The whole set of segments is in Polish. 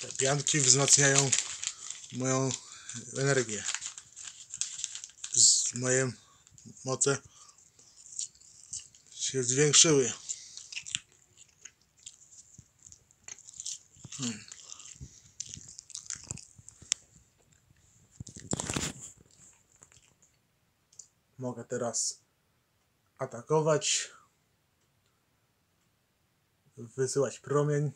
Te pianki wzmacniają moją energię. Z moje moce się zwiększyły. Hmm. Mogę teraz atakować wysyłać promień.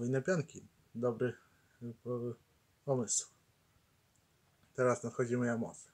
Podwójne pianki. Dobry po- pomysł. Teraz nadchodzi moja moc.